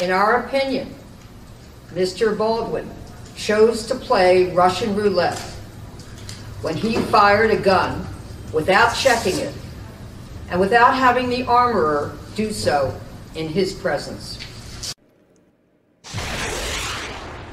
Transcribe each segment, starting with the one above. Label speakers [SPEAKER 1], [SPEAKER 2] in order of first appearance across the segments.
[SPEAKER 1] In our opinion, Mr. Baldwin chose to play Russian roulette when he fired a gun without checking it and without having the armorer do so in his presence.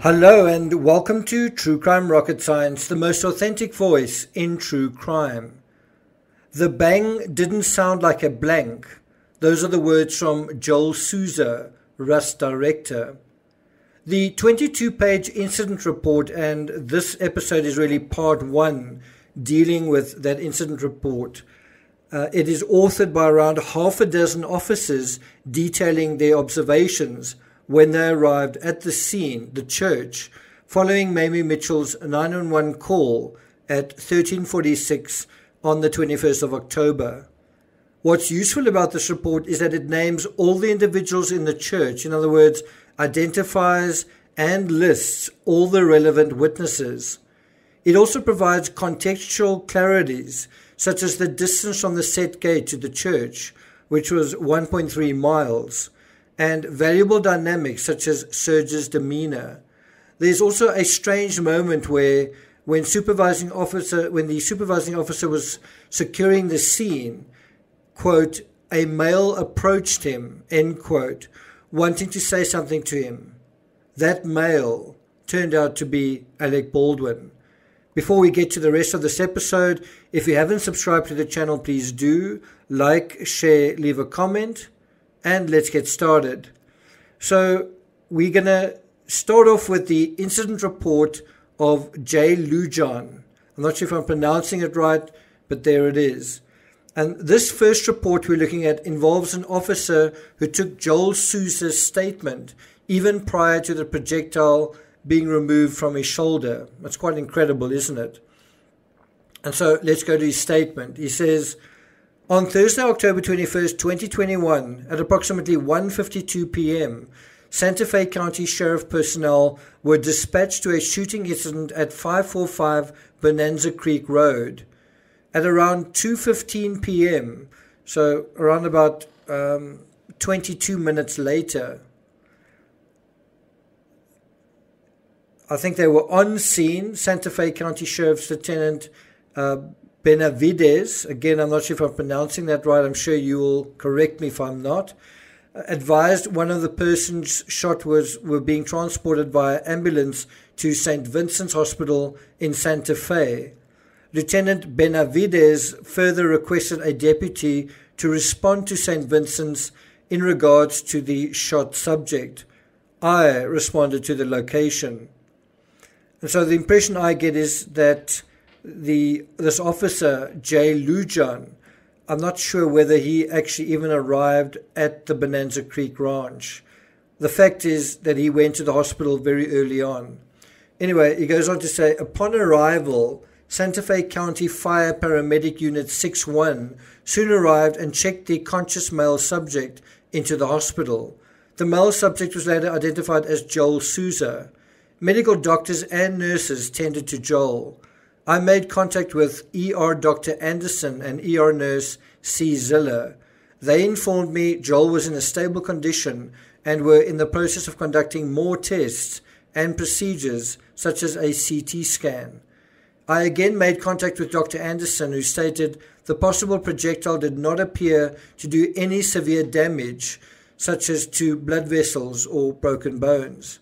[SPEAKER 2] Hello and welcome to True Crime Rocket Science, the most authentic voice in true crime. The bang didn't sound like a blank. Those are the words from Joel Souza, Rust director. The 22 page incident report, and this episode is really part one, dealing with that incident report. Uh, it is authored by around half a dozen officers detailing their observations when they arrived at the scene, the church, following Mamie Mitchell's 911 call at 1346 on the 21st of October. What's useful about this report is that it names all the individuals in the church, in other words, identifies and lists all the relevant witnesses. It also provides contextual clarities, such as the distance from the set gate to the church, which was 1.3 miles, and valuable dynamics such as Serge's demeanor. There's also a strange moment where when supervising officer when the supervising officer was securing the scene, quote, a male approached him, end quote, wanting to say something to him. That male turned out to be Alec Baldwin. Before we get to the rest of this episode, if you haven't subscribed to the channel, please do like, share, leave a comment and let's get started. So we're going to start off with the incident report of Jay Lujan. I'm not sure if I'm pronouncing it right, but there it is. And this first report we're looking at involves an officer who took Joel Souza's statement even prior to the projectile being removed from his shoulder. That's quite incredible, isn't it? And so let's go to his statement. He says, on Thursday, October 21st, 2021, at approximately 1:52 p.m., Santa Fe County Sheriff personnel were dispatched to a shooting incident at 545 Bonanza Creek Road. At around 2:15 p.m., so around about um, 22 minutes later, I think they were on scene. Santa Fe County Sheriff's Lieutenant uh, Benavides, again, I'm not sure if I'm pronouncing that right. I'm sure you will correct me if I'm not. Advised one of the persons shot was were being transported via ambulance to St. Vincent's Hospital in Santa Fe. Lieutenant Benavides further requested a deputy to respond to St. Vincent's in regards to the shot subject. I responded to the location. And so the impression I get is that the this officer Jay Lujan, I'm not sure whether he actually even arrived at the Bonanza Creek Ranch. The fact is that he went to the hospital very early on. Anyway, he goes on to say, upon arrival, Santa Fe County Fire Paramedic Unit 61 soon arrived and checked the conscious male subject into the hospital. The male subject was later identified as Joel Souza. Medical doctors and nurses tended to Joel. I made contact with ER Dr. Anderson and ER nurse C. Ziller. They informed me Joel was in a stable condition and were in the process of conducting more tests and procedures, such as a CT scan. I again made contact with Dr. Anderson, who stated the possible projectile did not appear to do any severe damage, such as to blood vessels or broken bones.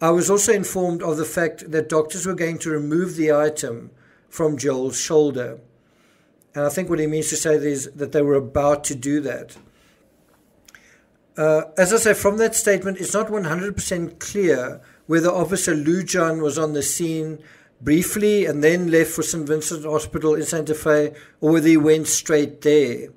[SPEAKER 2] I was also informed of the fact that doctors were going to remove the item from Joel's shoulder. And I think what he means to say is that they were about to do that. Uh, as I say, from that statement, it's not 100% clear whether Officer Lujan was on the scene briefly and then left for St. Vincent Hospital in Santa Fe, or whether he went straight there.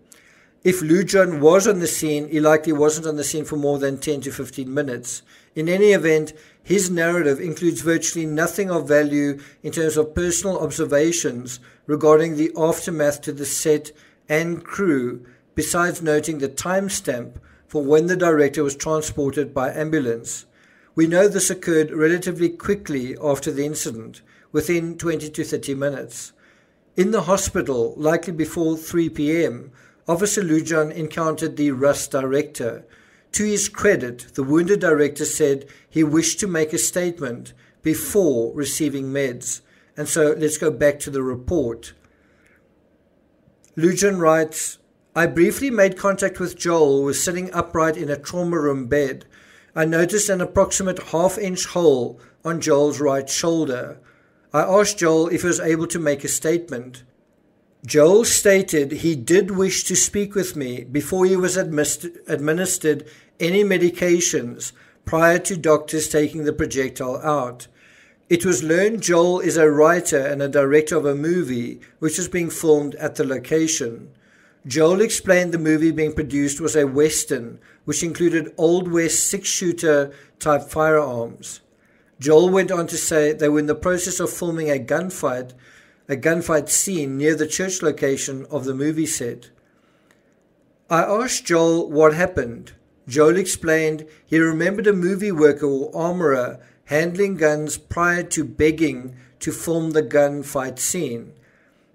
[SPEAKER 2] If Lujan was on the scene, he likely wasn't on the scene for more than 10 to 15 minutes. In any event, his narrative includes virtually nothing of value in terms of personal observations regarding the aftermath to the set and crew, besides noting the timestamp for when the director was transported by ambulance. We know this occurred relatively quickly after the incident, within 20 to 30 minutes. In the hospital, likely before 3 p.m., Officer Lujan encountered the Rust director. To his credit, the wounded director said he wished to make a statement before receiving meds. And so let's go back to the report. Lujan writes, I briefly made contact with Joel, who was sitting upright in a trauma room bed. I noticed an approximate half inch hole on Joel's right shoulder. I asked Joel if he was able to make a statement. Joel stated he did wish to speak with me before he was administered any medications prior to doctors taking the projectile out. It was learned Joel is a writer and a director of a movie which is being filmed at the location. Joel explained the movie being produced was a Western, which included Old West six shooter type firearms. Joel went on to say they were in the process of filming a gunfight, a gunfight scene near the church location of the movie set. I asked Joel what happened. Joel explained he remembered a movie worker or armorer handling guns prior to begging to film the gunfight scene.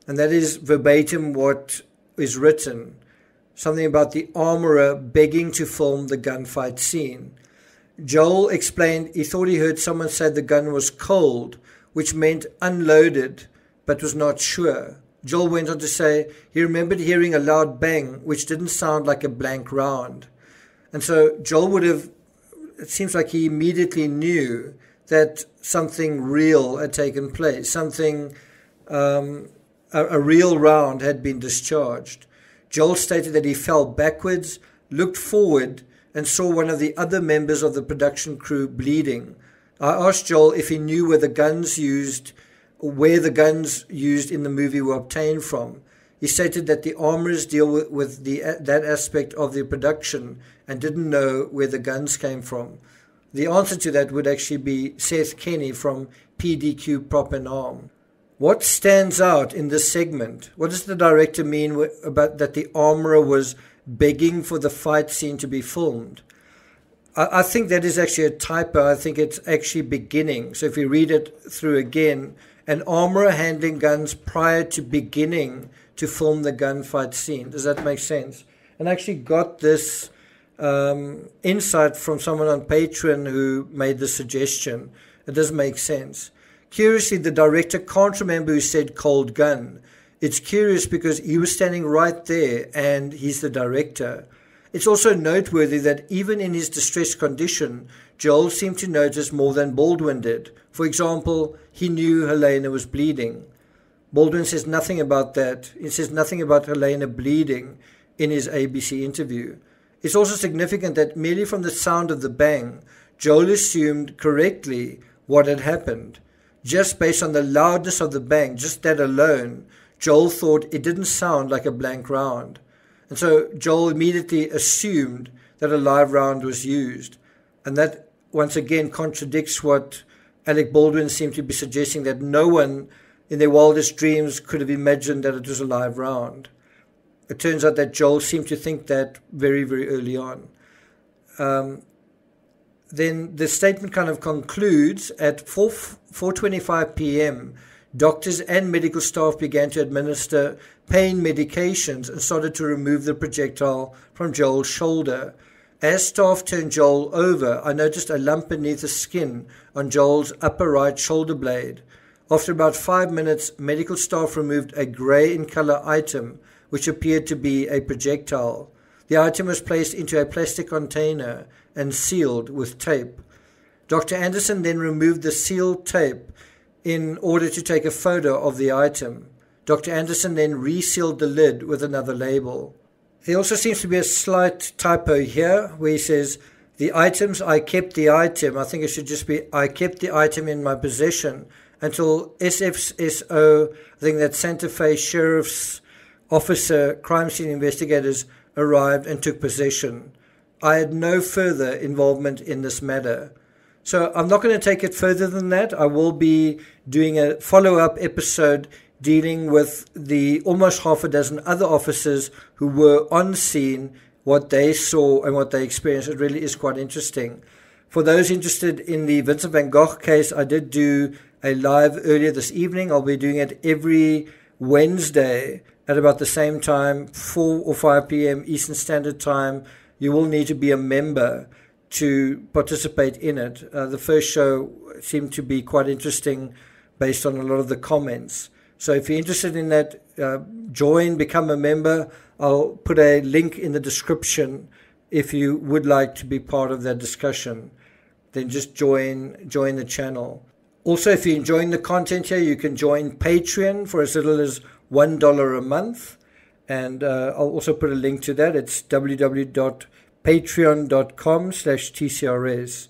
[SPEAKER 2] And that is verbatim what is written something about the armorer begging to film the gunfight scene. Joel explained he thought he heard someone say the gun was cold, which meant unloaded, but was not sure. Joel went on to say he remembered hearing a loud bang, which didn't sound like a blank round. And so Joel would have, it seems like he immediately knew that something real had taken place, something um, a, a real round had been discharged. Joel stated that he fell backwards, looked forward, and saw one of the other members of the production crew bleeding. I asked Joel if he knew where the guns used, where the guns used in the movie were obtained from. He stated that the armorers deal with, with the, that aspect of the production and didn't know where the guns came from. The answer to that would actually be Seth Kenney from PDQ Prop and Arm. What stands out in this segment? What does the director mean about that the armorer was begging for the fight scene to be filmed? I, I think that is actually a typo. I think it's actually beginning. So if you read it through again, an armorer handling guns prior to beginning to film the gunfight scene. Does that make sense? And I actually got this um, insight from someone on Patreon who made the suggestion. It does make sense. Curiously, the director can't remember who said cold gun. It's curious because he was standing right there and he's the director. It's also noteworthy that even in his distressed condition, Joel seemed to notice more than Baldwin did. For example, he knew Halyna was bleeding. Baldwin says nothing about that. He says nothing about Halyna bleeding in his ABC interview. It's also significant that merely from the sound of the bang, Joel assumed correctly what had happened just based on the loudness of the bang, just that alone, Joel thought it didn't sound like a blank round. And so Joel immediately assumed that a live round was used. And that once again contradicts what Alec Baldwin seemed to be suggesting that no one in their wildest dreams could have imagined that it was a live round. It turns out that Joel seemed to think that very, very early on. Um, then the statement kind of concludes at 4 4:25 p.m. Doctors and medical staff began to administer pain medications and started to remove the projectile from Joel's shoulder. As staff turned Joel over, I noticed a lump beneath the skin on Joel's upper right shoulder blade. After about five minutes, medical staff removed a grey in colour item which appeared to be a projectile. The item was placed into a plastic container and sealed with tape. Dr. Anderson then removed the sealed tape in order to take a photo of the item. Dr. Anderson then resealed the lid with another label. There also seems to be a slight typo here where he says, The items, I kept the item. I think it should just be, I kept the item in my possession until SFSO, I think that Santa Fe Sheriff's Officer, crime scene investigators arrived and took possession. I had no further involvement in this matter. So I'm not going to take it further than that. I will be doing a follow up episode dealing with the almost half a dozen other officers who were on scene, what they saw and what they experienced. It really is quite interesting. For those interested in the Vincent van Gogh case, I did do a live earlier this evening. I'll be doing it every Wednesday at about the same time, 4 or 5 p.m. Eastern Standard Time you will need to be a member to participate in it. Uh, the first show seemed to be quite interesting based on a lot of the comments. So if you're interested in that, uh, join, become a member. I'll put a link in the description if you would like to be part of that discussion. Then just join join the channel. Also, if you're enjoying the content here, you can join Patreon for as little as one dollar a month, and uh, I'll also put a link to that. It's www.patreon.com/slash tcrs.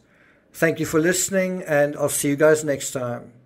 [SPEAKER 2] Thank you for listening, and I'll see you guys next time.